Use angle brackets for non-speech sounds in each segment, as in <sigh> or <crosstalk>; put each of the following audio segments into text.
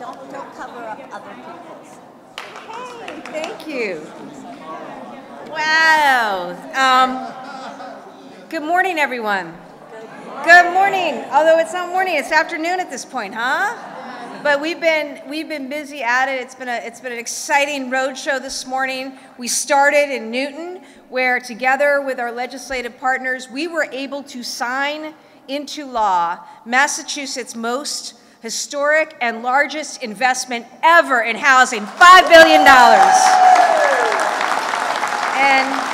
don't, don't cover up other people's. Hey, thank you. Wow. Good morning, everyone. Good morning. Although it's not morning, it's afternoon at this point, huh? But we've been we've been busy at it. It's been a it's been an exciting roadshow this morning. We started in Newton, where together with our legislative partners, we were able to sign into law Massachusetts' most historic and largest investment ever in housing, $5 billion. And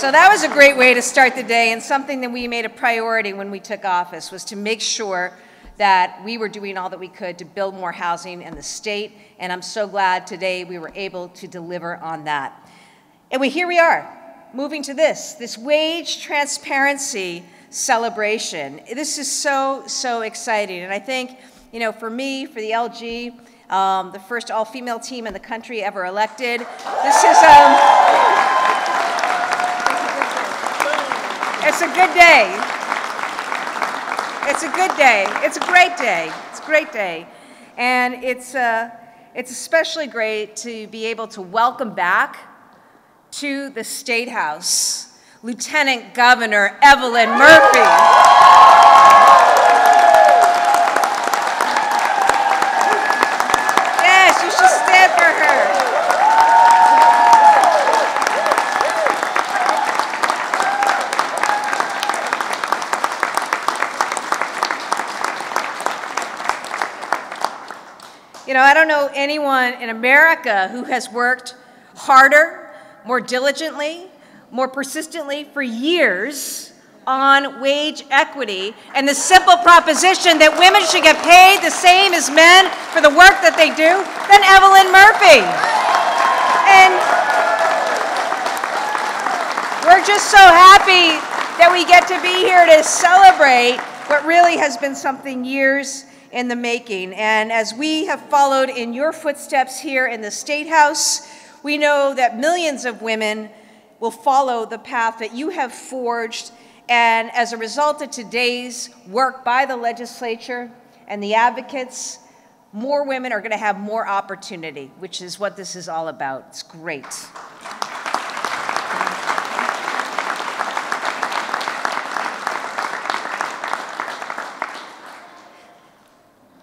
So that was a great way to start the day and something that we made a priority when we took office was to make sure that we were doing all that we could to build more housing in the state. And I'm so glad today we were able to deliver on that. And we, here we are, moving to this, this wage transparency celebration. This is so, so exciting. And I think, you know, for me, for the LG, um, the first all-female team in the country ever elected, this is, um, it's a good day. It's a good day. It's a great day. It's a great day. And it's, uh, it's especially great to be able to welcome back to the State House, Lieutenant Governor Evelyn Murphy. Yes, you should stand for her. You know, I don't know anyone in America who has worked harder, more diligently, more persistently for years on wage equity and the simple proposition that women should get paid the same as men for the work that they do than Evelyn Murphy. And we're just so happy that we get to be here to celebrate what really has been something years in the making. And as we have followed in your footsteps here in the State House, we know that millions of women will follow the path that you have forged. And as a result of today's work by the legislature and the advocates, more women are going to have more opportunity, which is what this is all about. It's great.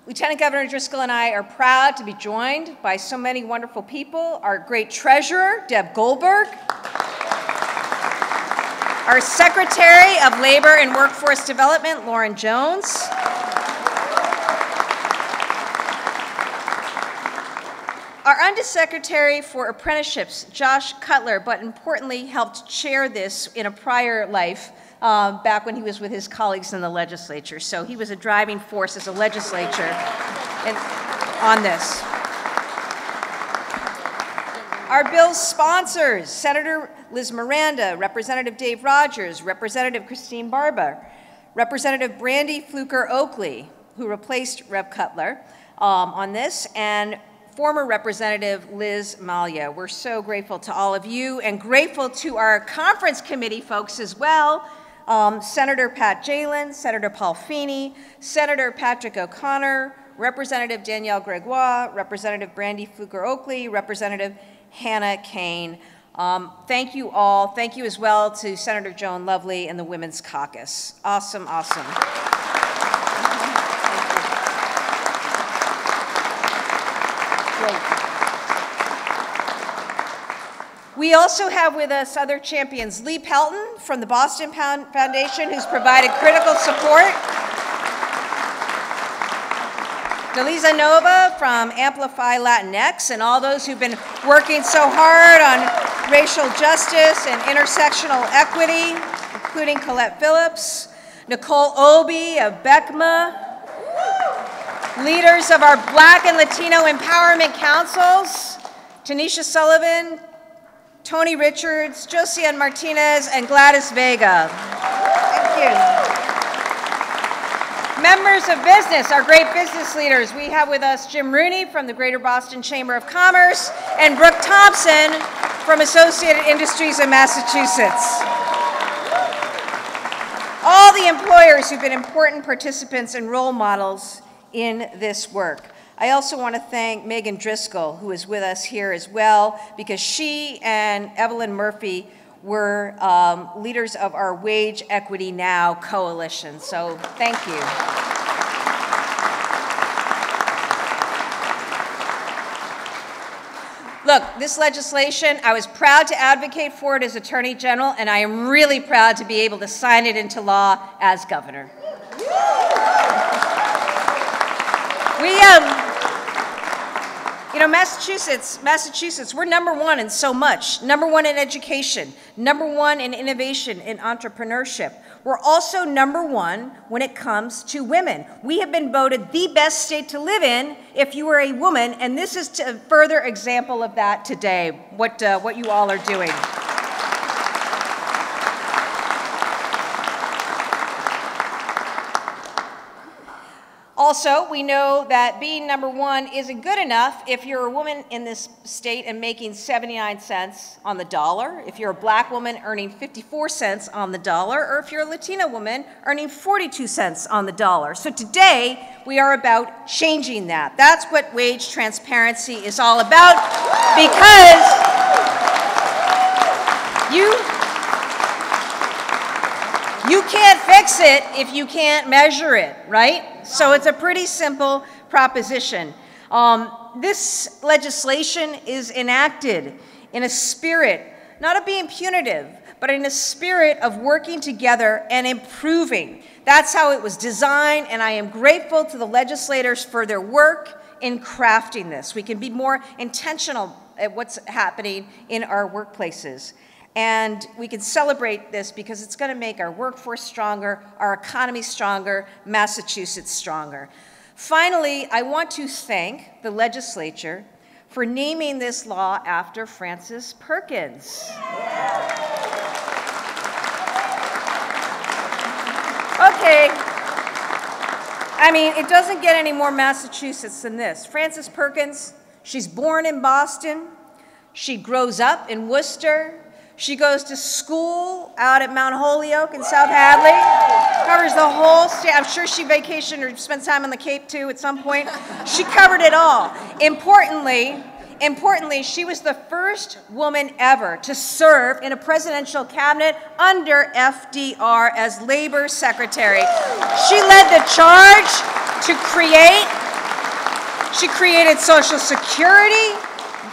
Lieutenant Governor Driscoll and I are proud to be joined by so many wonderful people. Our great treasurer, Deb Goldberg. Our Secretary of Labor and Workforce Development, Lauren Jones. Our Undersecretary for Apprenticeships, Josh Cutler, but importantly helped chair this in a prior life, uh, back when he was with his colleagues in the legislature. So he was a driving force as a legislature in, on this. Our bill's sponsors, Senator Liz Miranda, Representative Dave Rogers, Representative Christine Barber, Representative Brandy Fluker Oakley, who replaced Rep. Cutler um, on this, and former Representative Liz Malia. We're so grateful to all of you and grateful to our conference committee folks as well. Um, Senator Pat Jehlen, Senator Paul Feeney, Senator Patrick O'Connor, Representative Danielle Gregoire, Representative Brandy Fluker Oakley, Representative Hannah Kane. Um, thank you all. Thank you as well to Senator Joan Lovely and the Women's Caucus. Awesome, awesome. We also have with us other champions. Lee Pelton from the Boston Foundation, who's provided critical support. Delisa Nova from Amplify Latinx, and all those who've been working so hard on racial justice and intersectional equity, including Colette Phillips, Nicole Obi of BECMA, leaders of our Black and Latino Empowerment Councils, Tanisha Sullivan, Tony Richards, Josiane Martinez, and Gladys Vega. Thank you. Members of business, our great business leaders. We have with us Jim Rooney from the Greater Boston Chamber of Commerce and Brooke Thompson from Associated Industries of Massachusetts. All the employers who've been important participants and role models in this work. I also want to thank Megan Driscoll, who is with us here as well, because she and Evelyn Murphy were um, leaders of our Wage Equity Now coalition. So thank you. Look, this legislation, I was proud to advocate for it as Attorney General, and I am really proud to be able to sign it into law as governor. We, um, you know, Massachusetts, Massachusetts, we're number one in so much. Number one in education, number one in innovation, in entrepreneurship. We're also number one when it comes to women. We have been voted the best state to live in if you are a woman, and this is a further example of that today, what, uh, what you all are doing. Also, we know that being number one isn't good enough if you're a woman in this state and making 79 cents on the dollar, if you're a black woman earning 54 cents on the dollar, or if you're a Latina woman earning 42 cents on the dollar. So today, we are about changing that. That's what wage transparency is all about because you you can't fix it if you can't measure it, right? So it's a pretty simple proposition. Um, this legislation is enacted in a spirit, not of being punitive, but in a spirit of working together and improving. That's how it was designed, and I am grateful to the legislators for their work in crafting this. We can be more intentional at what's happening in our workplaces. And we can celebrate this because it's going to make our workforce stronger, our economy stronger, Massachusetts stronger. Finally, I want to thank the legislature for naming this law after Frances Perkins. Okay. I mean, it doesn't get any more Massachusetts than this. Frances Perkins, she's born in Boston. She grows up in Worcester. She goes to school out at Mount Holyoke in South Hadley. Covers the whole state. I'm sure she vacationed or spent time on the Cape too at some point. She covered it all. Importantly, importantly, she was the first woman ever to serve in a presidential cabinet under FDR as labor secretary. She led the charge to create, she created Social Security,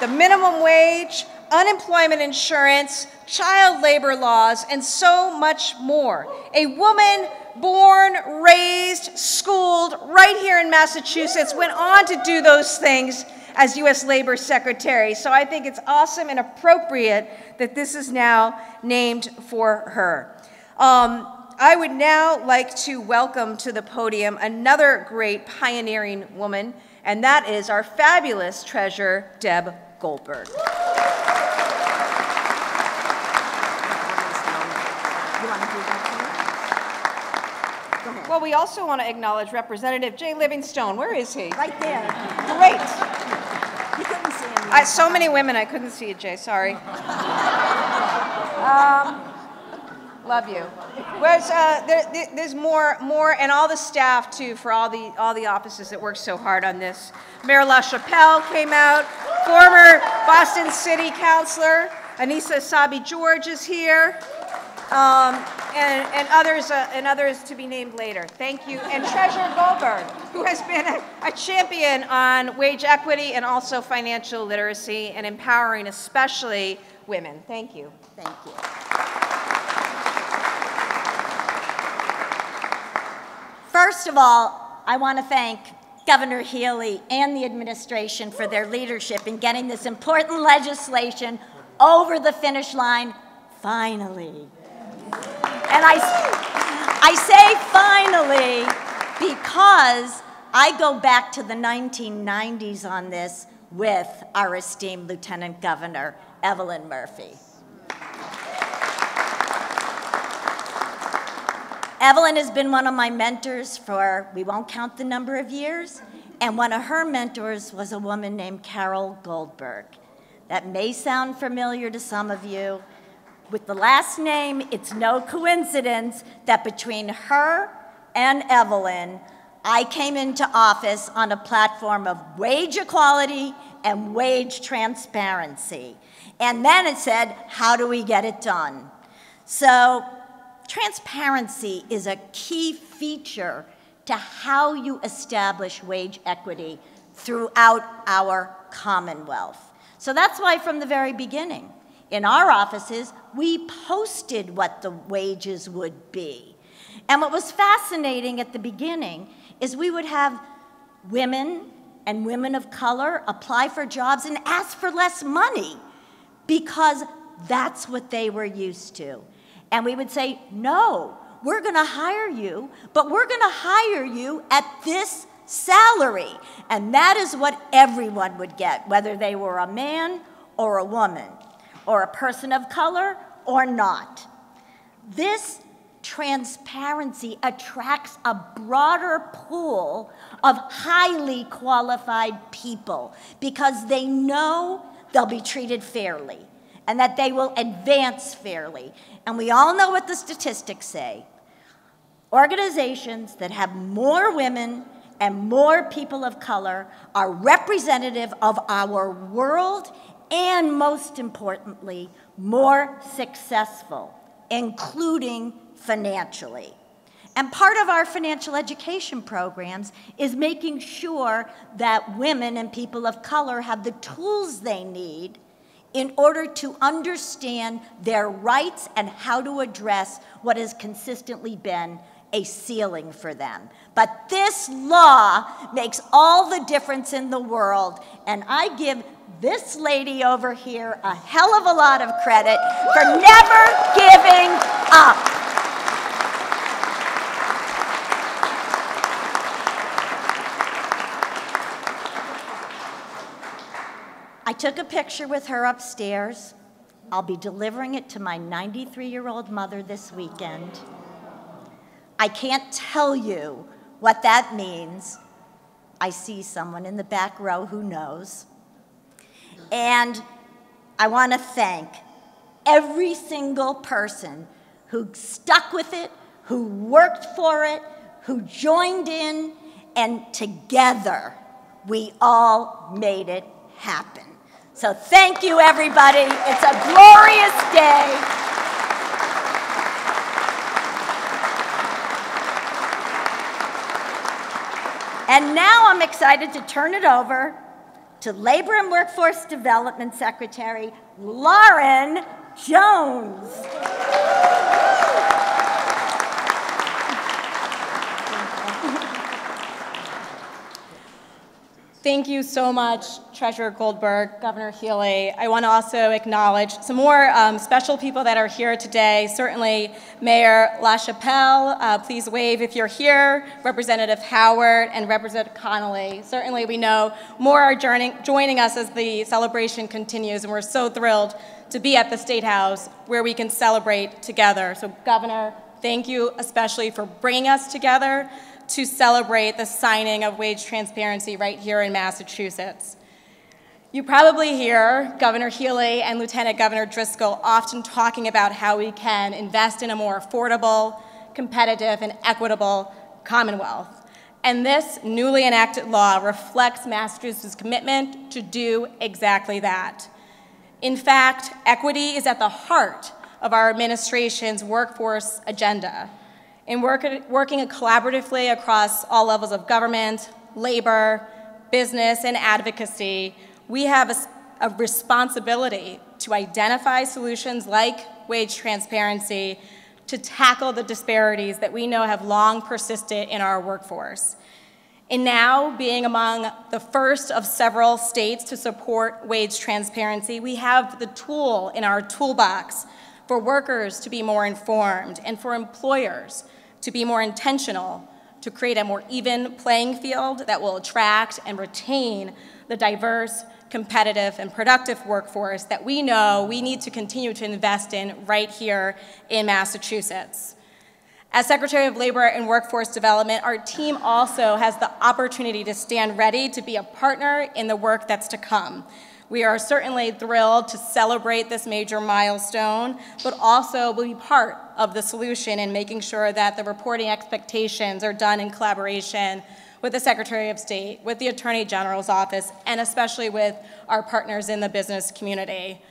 the minimum wage, unemployment insurance, child labor laws, and so much more. A woman born, raised, schooled right here in Massachusetts went on to do those things as U.S. Labor Secretary. So I think it's awesome and appropriate that this is now named for her. Um, I would now like to welcome to the podium another great pioneering woman, and that is our fabulous treasurer, Deb Goldberg. Well, we also want to acknowledge Representative Jay Livingstone. Where is he? Right there. Great. You couldn't see him. I, so many women, I couldn't see you, Jay. Sorry. Um, love you. Whereas, uh, there, there- there's more, more, and all the staff too, for all the all the offices that worked so hard on this. Mayor LaChapelle came out. Former Boston City Councilor Annissa Essaibi George is here. Um, and, and others uh, and others to be named later. Thank you. And Treasurer Goldberg, who has been a, a champion on wage equity and also financial literacy and empowering especially women. Thank you. Thank you. First of all, I want to thank Governor Healey and the administration for their leadership in getting this important legislation over the finish line finally. And I, I say finally because I go back to the 1990s on this with our esteemed Lieutenant Governor, Evelyn Murphy. Evelyn has been one of my mentors for, we won't count the number of years, and one of her mentors was a woman named Carol Goldberg. That may sound familiar to some of you. With the last name, it's no coincidence that between her and Evelyn, I came into office on a platform of wage equality and wage transparency. And then it said, how do we get it done? So, transparency is a key feature to how you establish wage equity throughout our Commonwealth. So that's why, from the very beginning, in our offices, we posted what the wages would be. And what was fascinating at the beginning is we would have women and women of color apply for jobs and ask for less money because that's what they were used to. And we would say, no, we're going to hire you, but we're going to hire you at this salary. And that is what everyone would get, whether they were a man or a woman, or a person of color or not. This transparency attracts a broader pool of highly qualified people because they know they'll be treated fairly and that they will advance fairly. And we all know what the statistics say. Organizations that have more women and more people of color are representative of our world and, most importantly, more successful, including financially. And part of our financial education programs is making sure that women and people of color have the tools they need in order to understand their rights and how to address what has consistently been a ceiling for them. But this law makes all the difference in the world, and I give this lady over here a hell of a lot of credit for never giving up. I took a picture with her upstairs. I'll be delivering it to my 93 year old mother this weekend. I can't tell you what that means. I see someone in the back row who knows. And I want to thank every single person who stuck with it, who worked for it, who joined in, and together we all made it happen. So thank you, everybody. It's a glorious day. And now I'm excited to turn it over to Labor and Workforce Development Secretary Lauren Jones. Thank you so much, Treasurer Goldberg, Governor Healey. I want to also acknowledge some more um, special people that are here today. Certainly, Mayor LaChapelle, uh, please wave if you're here, Representative Howard, and Representative Connolly. Certainly, we know more are joining, joining us as the celebration continues, and we're so thrilled to be at the State House where we can celebrate together. So, Governor, thank you especially for bringing us together to celebrate the signing of wage transparency right here in Massachusetts. You probably hear Governor Healey and Lieutenant Governor Driscoll often talking about how we can invest in a more affordable, competitive, and equitable Commonwealth. And this newly enacted law reflects Massachusetts' commitment to do exactly that. In fact, equity is at the heart of our administration's workforce agenda in work, working collaboratively across all levels of government, labor, business, and advocacy, we have a, a responsibility to identify solutions like wage transparency to tackle the disparities that we know have long persisted in our workforce. And now, being among the first of several states to support wage transparency, we have the tool in our toolbox for workers to be more informed and for employers to be more intentional, to create a more even playing field that will attract and retain the diverse, competitive, and productive workforce that we know we need to continue to invest in right here in Massachusetts. As Secretary of Labor and Workforce Development, our team also has the opportunity to stand ready to be a partner in the work that's to come. We are certainly thrilled to celebrate this major milestone, but also will be part of the solution in making sure that the reporting expectations are done in collaboration with the Secretary of State, with the Attorney General's office, and especially with our partners in the business community.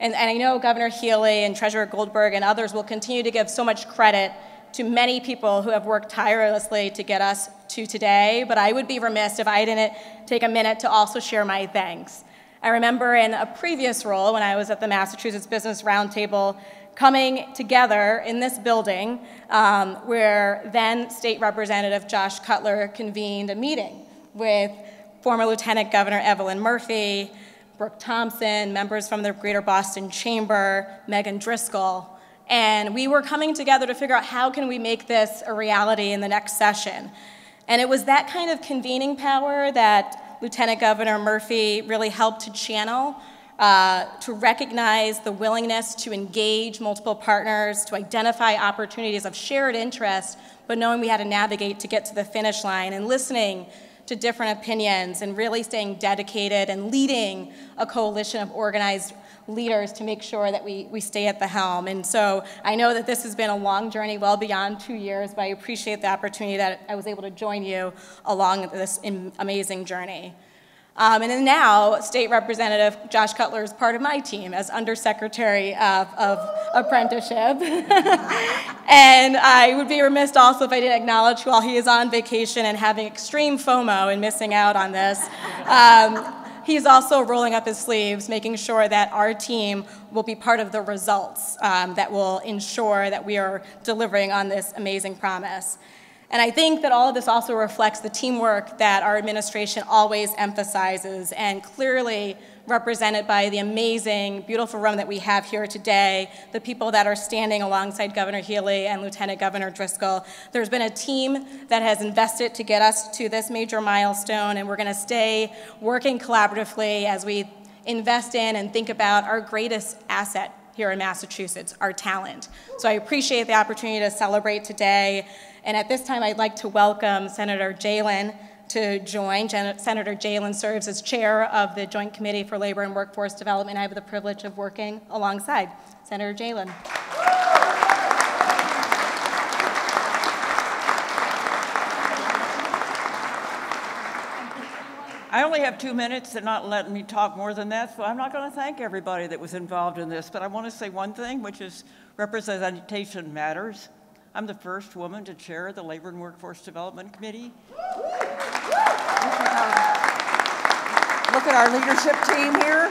And, and I know Governor Healey and Treasurer Goldberg and others will continue to give so much credit to many people who have worked tirelessly to get us to today, but I would be remiss if I didn't take a minute to also share my thanks. I remember in a previous role when I was at the Massachusetts Business Roundtable coming together in this building um, where then State Representative Josh Cutler convened a meeting with former Lieutenant Governor Evelyn Murphy, Brooke Thompson, members from the Greater Boston Chamber, Megan Driscoll, and we were coming together to figure out how can we make this a reality in the next session. And it was that kind of convening power that Lieutenant Governor Murphy really helped to channel, uh, to recognize the willingness to engage multiple partners, to identify opportunities of shared interest, but knowing we had to navigate to get to the finish line and listening to different opinions and really staying dedicated and leading a coalition of organized leaders to make sure that we, we stay at the helm. And so I know that this has been a long journey, well beyond two years, but I appreciate the opportunity that I was able to join you along this amazing journey. Um, and then now, State Representative Josh Cutler is part of my team as Undersecretary of, of Apprenticeship. <laughs> and I would be remiss also if I didn't acknowledge while he is on vacation and having extreme FOMO and missing out on this. Um, he's also rolling up his sleeves, making sure that our team will be part of the results um, that will ensure that we are delivering on this amazing promise. And I think that all of this also reflects the teamwork that our administration always emphasizes and clearly represented by the amazing, beautiful room that we have here today, the people that are standing alongside Governor Healey and Lieutenant Governor Driscoll. There's been a team that has invested to get us to this major milestone, and we're going to stay working collaboratively as we invest in and think about our greatest asset here in Massachusetts, our talent. So I appreciate the opportunity to celebrate today. And at this time, I'd like to welcome Senator Jehlen to join. Gen Senator Jehlen serves as chair of the Joint Committee for Labor and Workforce Development. I have the privilege of working alongside Senator Jehlen. I only have two minutes. They're not letting me talk more than that, so I'm not going to thank everybody that was involved in this. But I want to say one thing, which is representation matters. I'm the first woman to chair the Labor and Workforce Development Committee. Look at our leadership team here.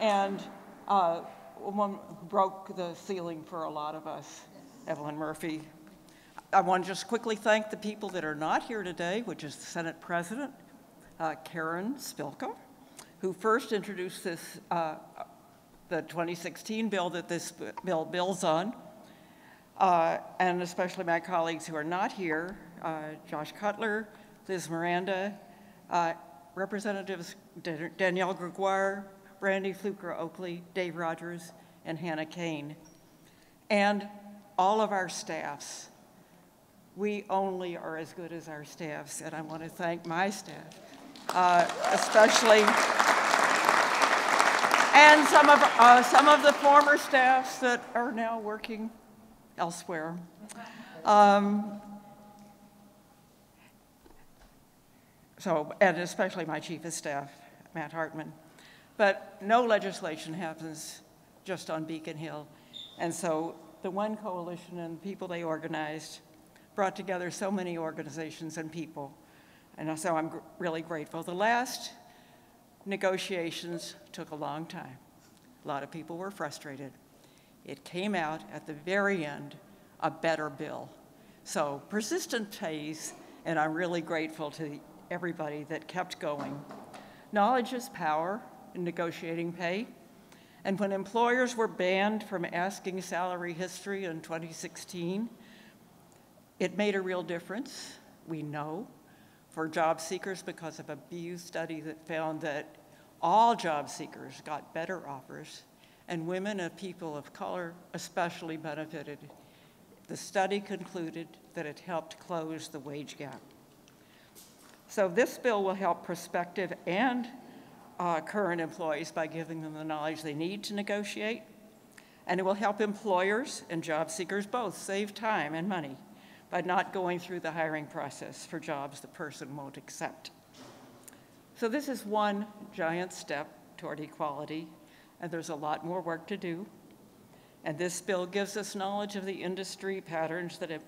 And uh, one who broke the ceiling for a lot of us, Evelyn Murphy. I want to just quickly thank the people that are not here today, which is the Senate President, uh, Karen Spilka, who first introduced this, uh, the 2016 bill that this bill builds on, uh, and especially my colleagues who are not here, uh, Josh Cutler, Liz Miranda, uh, Representatives Danielle Gregoire, Brandy Fluker Oakley, Dave Rogers, and Hannah Kane, and all of our staffs. We only are as good as our staffs, and I want to thank my staff, uh, especially, and some of, uh, some of the former staffs that are now working elsewhere. Um, so, and especially my chief of staff, Matt Hartman. But no legislation happens just on Beacon Hill. And so the One Coalition and the people they organized brought together so many organizations and people. And so I'm gr really grateful. The last negotiations took a long time. A lot of people were frustrated. It came out at the very end a better bill. So persistent pays, and I'm really grateful to everybody that kept going. Knowledge is power in negotiating pay. And when employers were banned from asking salary history in 2016, it made a real difference, we know, for job seekers because of a BU study that found that all job seekers got better offers, and women and people of color especially benefited The study concluded that it helped close the wage gap. So this bill will help prospective and uh, current employees by giving them the knowledge they need to negotiate, and it will help employers and job seekers both save time and money by not going through the hiring process for jobs the person won't accept. So this is one giant step toward equality, and there's a lot more work to do. And this bill gives us knowledge of the industry patterns that it,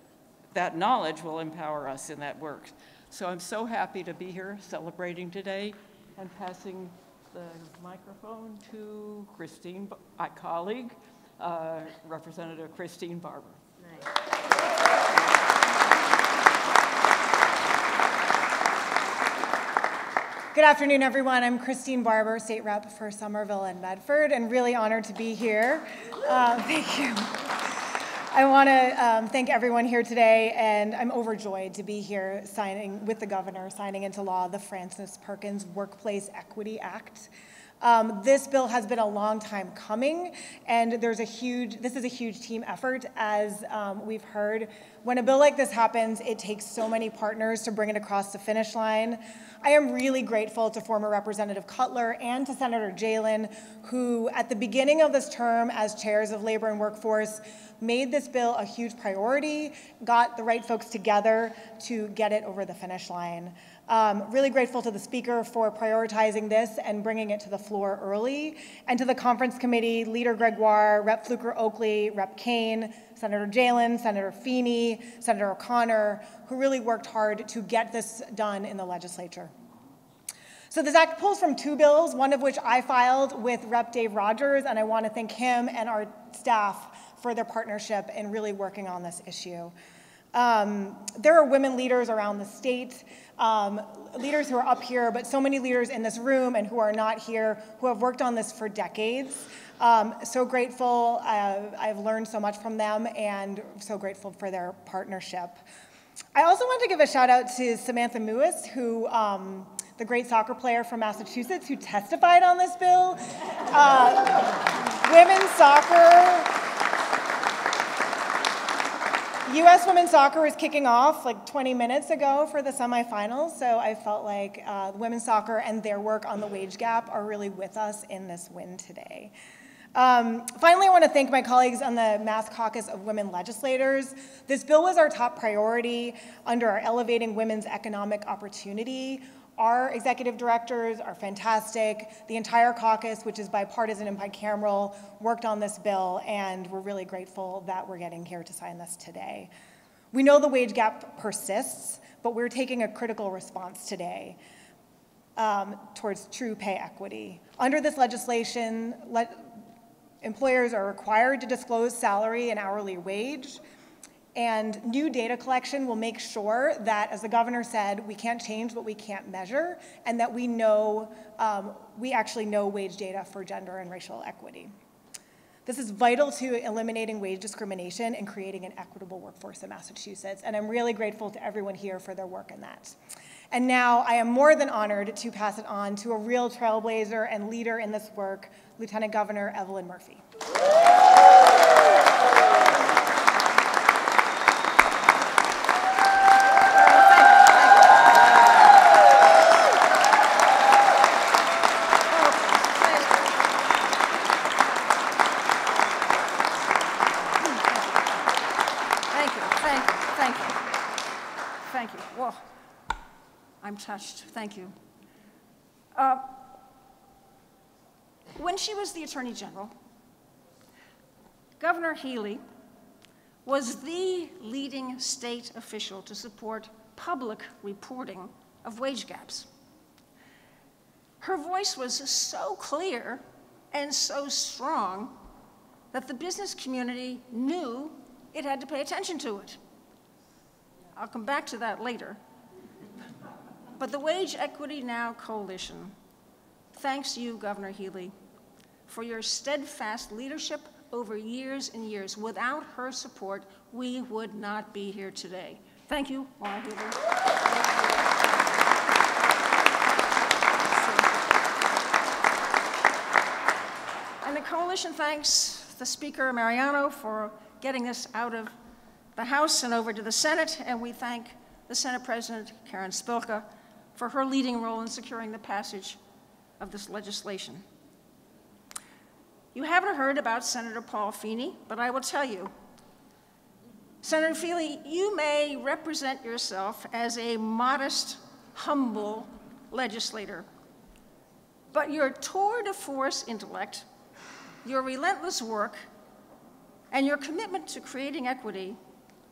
that knowledge will empower us in that work. So I'm so happy to be here celebrating today and passing the microphone to Christine, my colleague, uh, Representative Christine Barber. Good afternoon, everyone. I'm Christine Barber, State Rep for Somerville and Medford, and really honored to be here. Uh, thank you. I want to um, thank everyone here today, and I'm overjoyed to be here signing with the governor, signing into law the Frances Perkins Workplace Equity Act. Um, this bill has been a long time coming, and there's a huge, this is a huge team effort, as um, we've heard. When a bill like this happens, it takes so many partners to bring it across the finish line. I am really grateful to former Representative Cutler and to Senator Jehlen, who at the beginning of this term as chairs of Labor and Workforce made this bill a huge priority, got the right folks together to get it over the finish line. Um, really grateful to the speaker for prioritizing this and bringing it to the floor early, and to the conference committee, Leader Gregoire, Rep. Fluker Oakley, Rep. Kane, Senator Jehlen, Senator Feeney, Senator O'Connor, who really worked hard to get this done in the legislature. So this act pulls from two bills, one of which I filed with Rep. Dave Rogers, and I want to thank him and our staff for their partnership in really working on this issue. Um, there are women leaders around the state, um, leaders who are up here, but so many leaders in this room and who are not here who have worked on this for decades. Um, so grateful. Uh, I've learned so much from them and so grateful for their partnership. I also want to give a shout out to Samantha Mewis, who um, the great soccer player from Massachusetts who testified on this bill. Uh, women's soccer U.S. women's soccer was kicking off like 20 minutes ago for the semifinals, so I felt like uh, women's soccer and their work on the wage gap are really with us in this win today. Um, finally, I want to thank my colleagues on the Mass Caucus of Women Legislators. This bill was our top priority under our Elevating Women's Economic Opportunity our executive directors are fantastic. The entire caucus, which is bipartisan and bicameral, worked on this bill, and we're really grateful that we're getting here to sign this today. We know the wage gap persists, but we're taking a critical response today um, towards true pay equity. Under this legislation, le employers are required to disclose salary and hourly wage. And new data collection will make sure that, as the governor said, we can't change what we can't measure, and that we know, um, we actually know wage data for gender and racial equity. This is vital to eliminating wage discrimination and creating an equitable workforce in Massachusetts, and I'm really grateful to everyone here for their work in that. And now I am more than honored to pass it on to a real trailblazer and leader in this work, Lieutenant Governor Evelyn Murphy. Thank you. Uh, when she was the Attorney General, Governor Healey was the leading state official to support public reporting of wage gaps. Her voice was so clear and so strong that the business community knew it had to pay attention to it. I'll come back to that later. But the Wage Equity Now Coalition thanks you, Governor Healey, for your steadfast leadership over years and years. Without her support, we would not be here today. Thank you, Maura Healey. And the coalition thanks the Speaker, Mariano, for getting this out of the House and over to the Senate, and we thank the Senate President, Karen Spilka, for her leading role in securing the passage of this legislation. You haven't heard about Senator Paul Feeney, but I will tell you. Senator Feeney, you may represent yourself as a modest, humble legislator, but your tour de force intellect, your relentless work, and your commitment to creating equity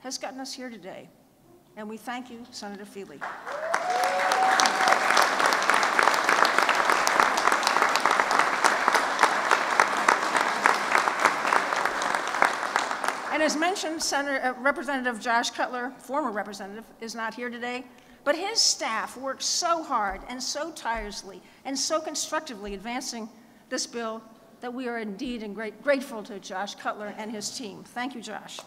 has gotten us here today. And we thank you, Senator Feeney. And as mentioned, Senator, uh, Representative Josh Cutler, former representative, is not here today, but his staff worked so hard and so tirelessly and so constructively advancing this bill that we are indeed and great, grateful to Josh Cutler and his team. Thank you, Josh.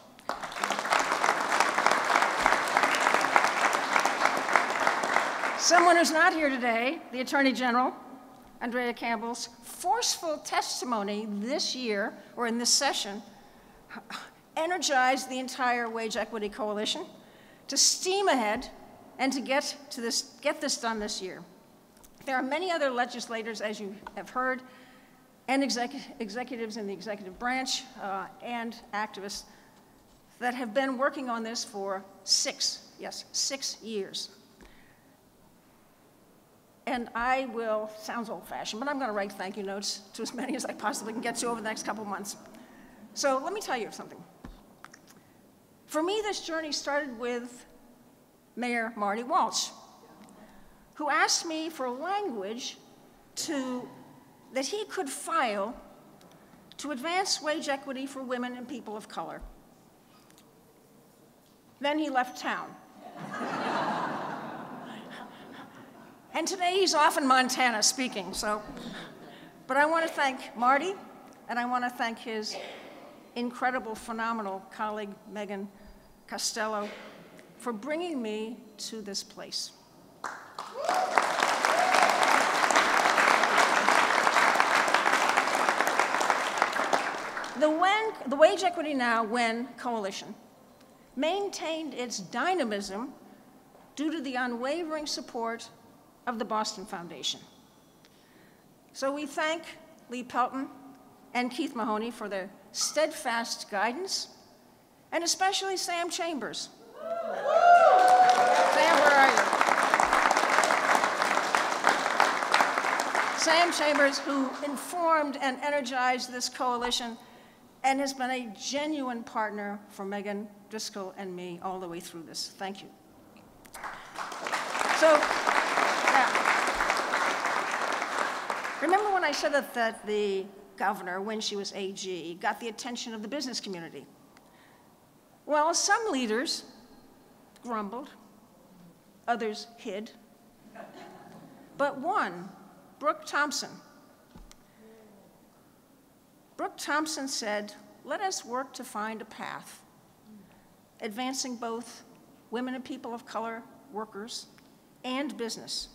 Someone who's not here today, the Attorney General, Andrea Campbell's forceful testimony this year, or in this session, energized the entire Wage Equity Coalition to steam ahead and to get, to this, get this done this year. There are many other legislators, as you have heard, and exec executives in the executive branch uh, and activists that have been working on this for six, yes, six years. And I will, sounds old fashioned, but I'm going to write thank you notes to as many as I possibly can get to over the next couple months. So let me tell you something. For me, this journey started with Mayor Marty Walsh, who asked me for language to, that he could file to advance wage equity for women and people of color. Then he left town. <laughs> And today he's off in Montana speaking, so. But I want to thank Marty, and I want to thank his incredible, phenomenal colleague, Megan Costello, for bringing me to this place. The, when, the Wage Equity Now When Coalition maintained its dynamism due to the unwavering support of the Boston Foundation. So we thank Lee Pelton and Keith Mahoney for their steadfast guidance, and especially Sam Chambers. Sam, where are you? Sam Chambers, who informed and energized this coalition and has been a genuine partner for Megan Driscoll and me all the way through this. Thank you. So, Remember when I said that, that the governor, when she was AG, got the attention of the business community? Well, some leaders grumbled, others hid. But one, Brooke Thompson, Brooke Thompson said, let us work to find a path, advancing both women and people of color workers and business.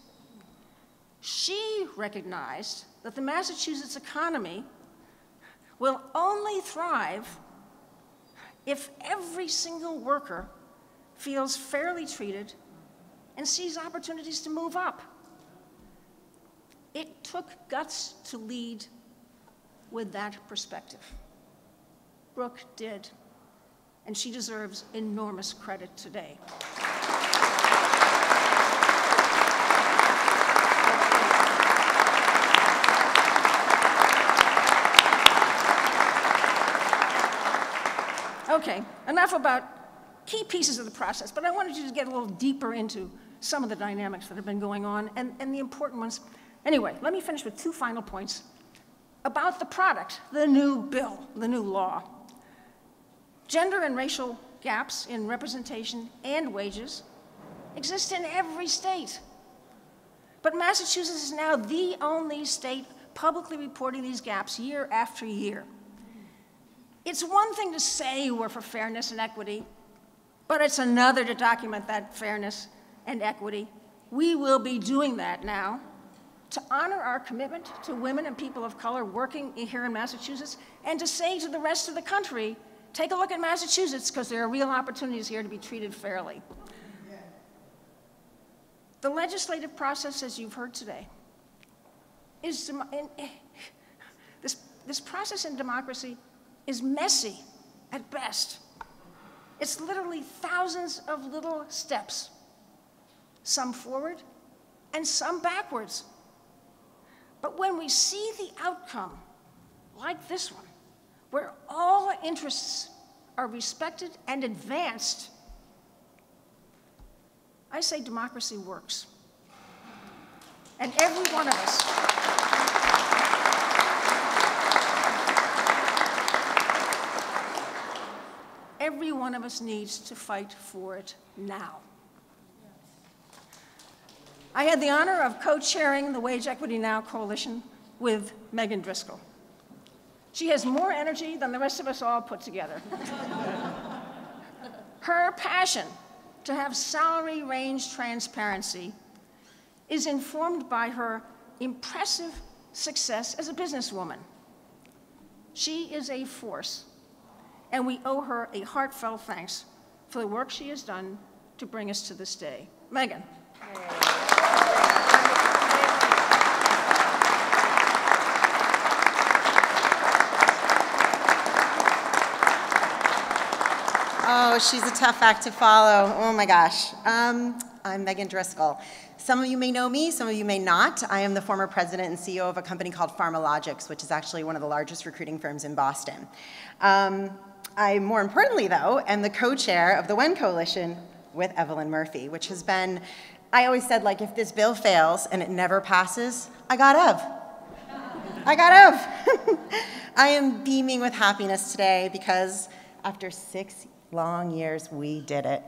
She recognized that the Massachusetts economy will only thrive if every single worker feels fairly treated and sees opportunities to move up. It took guts to lead with that perspective. Brooke did, and she deserves enormous credit today. Okay, enough about key pieces of the process, but I wanted you to get a little deeper into some of the dynamics that have been going on and, and the important ones. Anyway, let me finish with two final points about the product, the new bill, the new law. Gender and racial gaps in representation and wages exist in every state. But Massachusetts is now the only state publicly reporting these gaps year after year. It's one thing to say we're for fairness and equity, but it's another to document that fairness and equity. We will be doing that now to honor our commitment to women and people of color working here in Massachusetts and to say to the rest of the country Take a look at Massachusetts, because there are real opportunities here to be treated fairly. The legislative process, as you've heard today, is, eh, this, this process in democracy is messy at best. It's literally thousands of little steps, some forward and some backwards. But when we see the outcome, like this one, where all interests are respected and advanced, I say democracy works. And every one of us, every one of us needs to fight for it now. I had the honor of co-chairing the Wage Equity Now Coalition with Megan Driscoll. She has more energy than the rest of us all put together. <laughs> Her passion to have salary range transparency is informed by her impressive success as a businesswoman. She is a force, and we owe her a heartfelt thanks for the work she has done to bring us to this day. Megan. Oh, she's a tough act to follow. Oh my gosh. Um, I'm Megan Driscoll. Some of you may know me, some of you may not. I am the former president and CEO of a company called Pharmalogics, which is actually one of the largest recruiting firms in Boston. Um, I, more importantly, though, am the co-chair of the WEN Coalition with Evelyn Murphy, which has been, I always said, like, if this bill fails and it never passes, I got Ev. I got Ev. <laughs> I am beaming with happiness today because after six long years, we did it.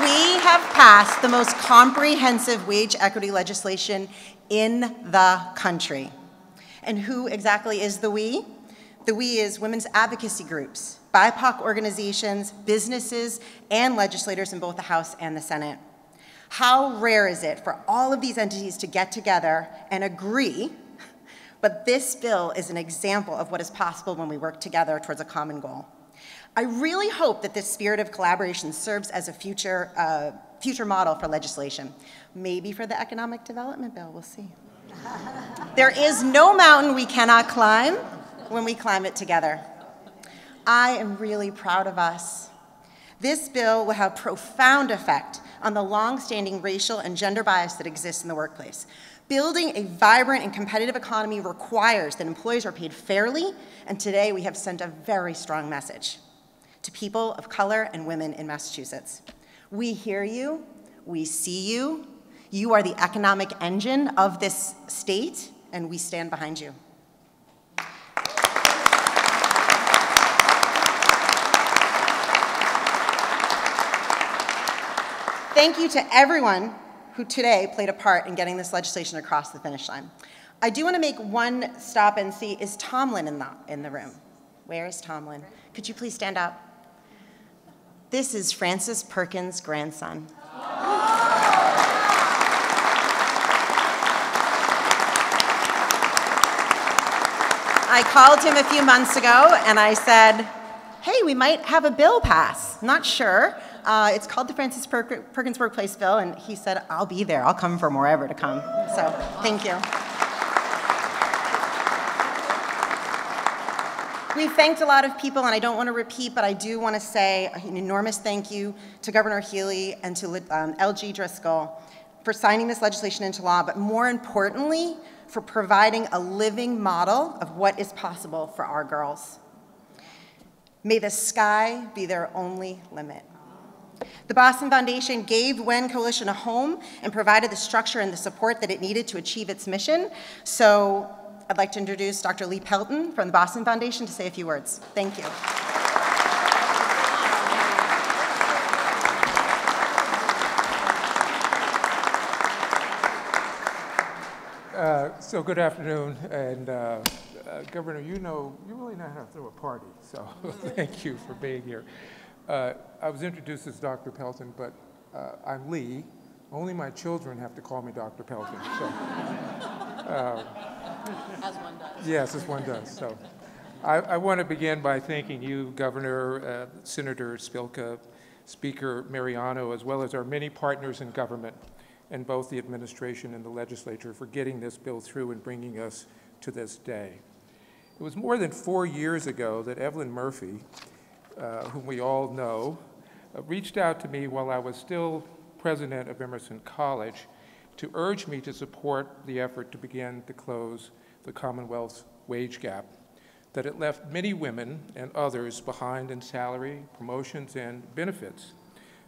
We have passed the most comprehensive wage equity legislation in the country. And who exactly is the we? The we is women's advocacy groups, BIPOC organizations, businesses, and legislators in both the House and the Senate. How rare is it for all of these entities to get together and agree but this bill is an example of what is possible when we work together towards a common goal. I really hope that this spirit of collaboration serves as a future, uh, future model for legislation. Maybe for the economic development bill, we'll see. There is no mountain we cannot climb when we climb it together. I am really proud of us. This bill will have profound effect on the long-standing racial and gender bias that exists in the workplace. Building a vibrant and competitive economy requires that employees are paid fairly, and today we have sent a very strong message to people of color and women in Massachusetts. We hear you, we see you, you are the economic engine of this state, and we stand behind you. Thank you to everyone who today played a part in getting this legislation across the finish line. I do want to make one stop and see, is Tomlin in the, in the room? Where is Tomlin? Could you please stand up? This is Frances Perkins' grandson. I called him a few months ago and I said, hey, we might have a bill pass. Not sure. Uh, it's called the Frances per Perkins Workplace Bill, and he said, I'll be there. I'll come from wherever to come. So, thank you. We've thanked a lot of people, and I don't want to repeat, but I do want to say an enormous thank you to Governor Healey and to um, LG Driscoll for signing this legislation into law, but more importantly, for providing a living model of what is possible for our girls. May the sky be their only limit. The Boston Foundation gave WEN Coalition a home and provided the structure and the support that it needed to achieve its mission. So I'd like to introduce Dr. Lee Pelton from the Boston Foundation to say a few words. Thank you. Uh, so good afternoon, and uh, uh, Governor, you know, you really know how to throw a party, so <laughs> thank you for being here. Uh, I was introduced as Dr. Pelton, but uh, I'm Lee. Only my children have to call me Dr. Pelton. So, <laughs> uh, As one does. Yes, as one does. So I, I want to begin by thanking you, Governor, uh, Senator Spilka, Speaker Mariano, as well as our many partners in government and both the administration and the legislature for getting this bill through and bringing us to this day. It was more than four years ago that Evelyn Murphy, uh, whom we all know, uh, reached out to me while I was still president of Emerson College to urge me to support the effort to begin to close the Commonwealth's wage gap, that it left many women and others behind in salary, promotions, and benefits.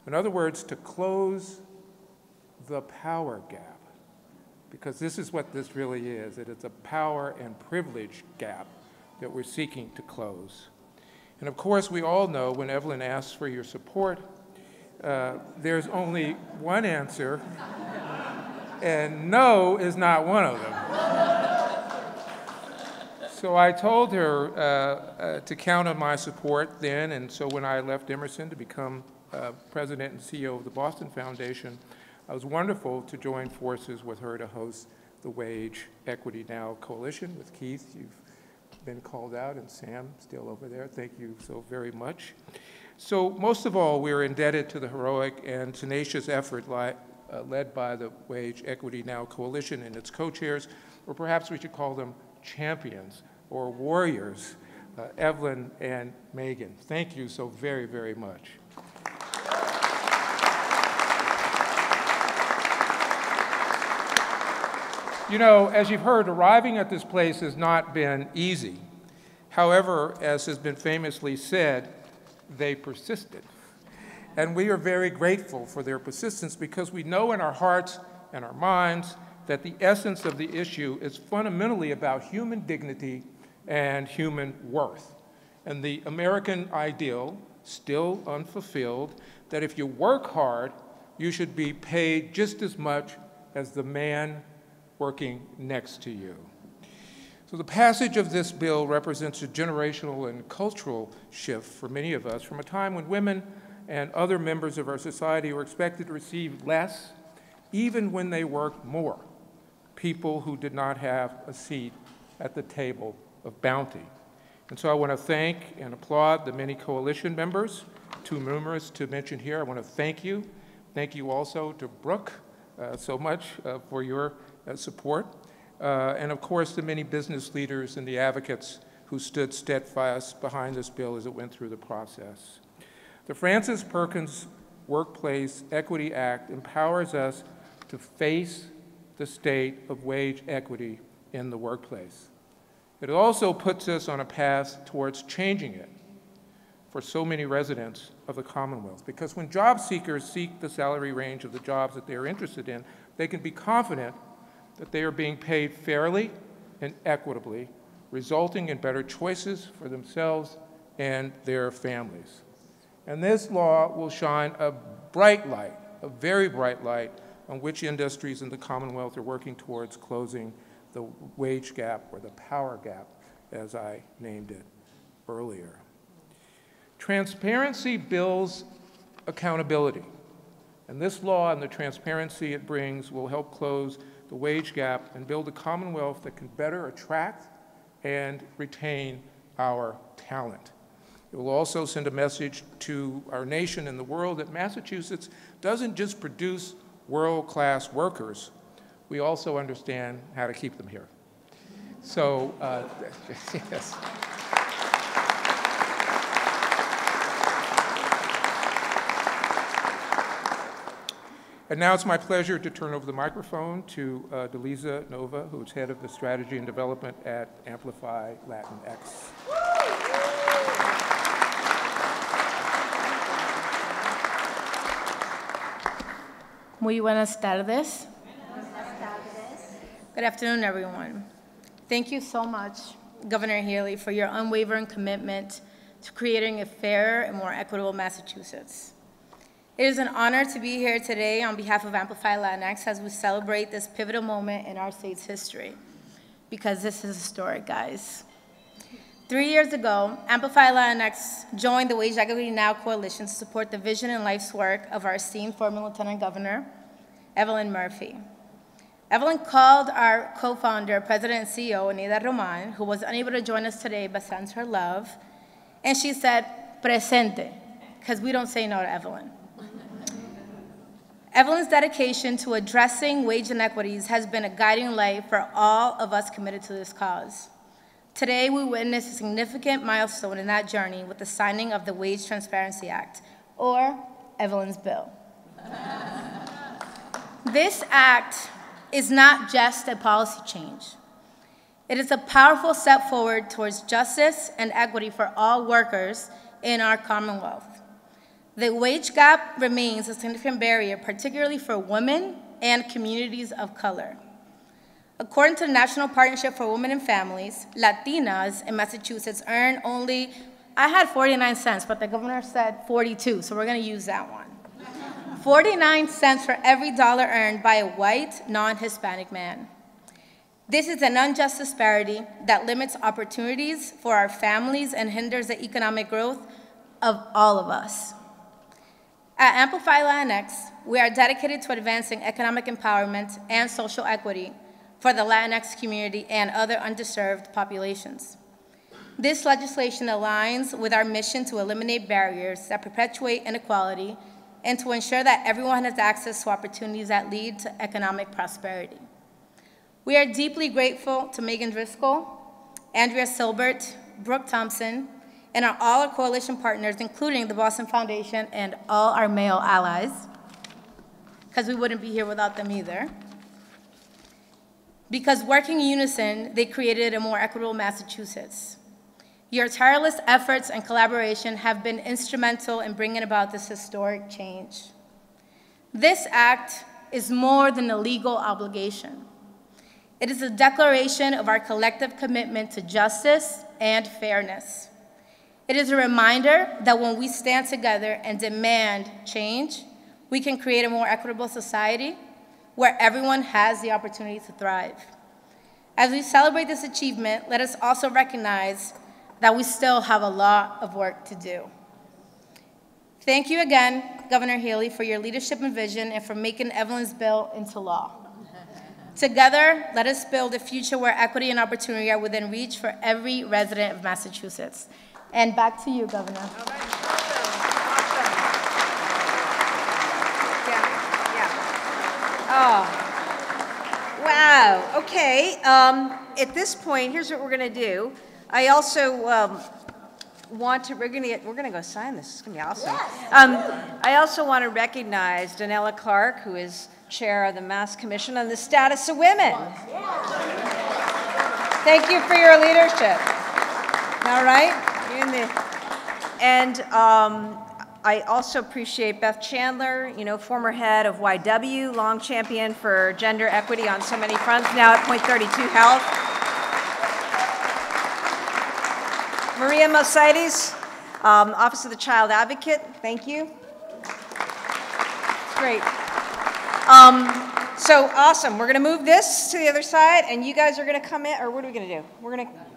In other words, to close the power gap, because this is what this really is. It is a power and privilege gap that we're seeking to close. And of course, we all know when Evelyn asks for your support, uh, there's only one answer, and no is not one of them. So I told her uh, uh, to count on my support then, and so when I left Emerson to become uh, president and CEO of the Boston Foundation, I was wonderful to join forces with her to host the Wage Equity Now Coalition with Keith. You've been called out, and Sam, still over there. Thank you so very much. So most of all, we're indebted to the heroic and tenacious effort uh, led by the Wage Equity Now Coalition and its co-chairs, or perhaps we should call them champions or warriors, uh, Evelyn and Megan. Thank you so very, very much. You know, as you've heard, arriving at this place has not been easy. However, as has been famously said, they persisted. And we are very grateful for their persistence because we know in our hearts and our minds that the essence of the issue is fundamentally about human dignity and human worth. And the American ideal, still unfulfilled, that if you work hard, you should be paid just as much as the man working next to you. So the passage of this bill represents a generational and cultural shift for many of us from a time when women and other members of our society were expected to receive less even when they worked more, people who did not have a seat at the table of bounty. And so I want to thank and applaud the many coalition members, too numerous to mention here. I want to thank you. Thank you also to Brooke uh, so much uh, for your support, uh, and of course the many business leaders and the advocates who stood steadfast behind this bill as it went through the process. The Frances Perkins Workplace Equity Act empowers us to face the state of wage equity in the workplace. It also puts us on a path towards changing it for so many residents of the Commonwealth. Because when job seekers seek the salary range of the jobs that they are interested in, they can be confident that they are being paid fairly and equitably, resulting in better choices for themselves and their families. And this law will shine a bright light, a very bright light, on which industries in the Commonwealth are working towards closing the wage gap or the power gap, as I named it earlier. Transparency builds accountability. And this law and the transparency it brings will help close the wage gap and build a commonwealth that can better attract and retain our talent. It will also send a message to our nation and the world that Massachusetts doesn't just produce world-class workers, we also understand how to keep them here. So, uh, <laughs> yes. And now it's my pleasure to turn over the microphone to uh, Delisa Nova, who's head of the strategy and development at Amplify Latinx. Muy buenas tardes. Good afternoon, everyone. Thank you so much, Governor Healey, for your unwavering commitment to creating a fairer and more equitable Massachusetts. It is an honor to be here today on behalf of Amplify Latinx as we celebrate this pivotal moment in our state's history, because this is historic, guys. Three years ago, Amplify Latinx joined the Wage Equity Now Coalition to support the vision and life's work of our esteemed former Lieutenant Governor, Evelyn Murphy. Evelyn called our co-founder, President and CEO, Eneida Roman, who was unable to join us today but sends her love, and she said, presente, because we don't say no to Evelyn. Evelyn's dedication to addressing wage inequities has been a guiding light for all of us committed to this cause. Today, we witness a significant milestone in that journey with the signing of the Wage Transparency Act, or Evelyn's bill. this act is not just a policy change. It is a powerful step forward towards justice and equity for all workers in our Commonwealth. The wage gap remains a significant barrier, particularly for women and communities of color. According to the National Partnership for Women and Families, Latinas in Massachusetts earn only, I had 49 cents, but the governor said 42, so we're gonna use that one. 49 cents for every dollar earned by a white, non-Hispanic man. This is an unjust disparity that limits opportunities for our families and hinders the economic growth of all of us. At Amplify Latinx, we are dedicated to advancing economic empowerment and social equity for the Latinx community and other underserved populations. This legislation aligns with our mission to eliminate barriers that perpetuate inequality and to ensure that everyone has access to opportunities that lead to economic prosperity. We are deeply grateful to Megan Driscoll, Andrea Silbert, Brooke Thompson, and our, all our coalition partners, including the Boston Foundation and all our male allies, because we wouldn't be here without them either. Because working in unison, they created a more equitable Massachusetts. Your tireless efforts and collaboration have been instrumental in bringing about this historic change. This act is more than a legal obligation. It is a declaration of our collective commitment to justice and fairness. It is a reminder that when we stand together and demand change, we can create a more equitable society where everyone has the opportunity to thrive. As we celebrate this achievement, let us also recognize that we still have a lot of work to do. Thank you again, Governor Healey, for your leadership and vision and for making Evelyn's bill into law. <laughs> Together, let us build a future where equity and opportunity are within reach for every resident of Massachusetts. And back to you, Governor. All right. Yeah. Yeah. Oh, wow. Okay. Um, at this point, here's what we're going to do. I also um, want to. We're going to. We're going to go sign this. It's going to be awesome. Um, I also want to recognize Denella Clark, who is chair of the Mass Commission on the Status of Women. Thank you for your leadership. All right. The- And um, I also appreciate Beth Chandler, you know, former head of YW, long champion for gender equity on so many fronts, now at Point 32 Health. Maria Mossaides, um, Office of the Child Advocate, thank you. Great. Um, so awesome. We're going to move this to the other side, and you guys are going to come in, or what are we going to do? We're going to.